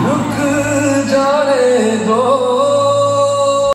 그 전에도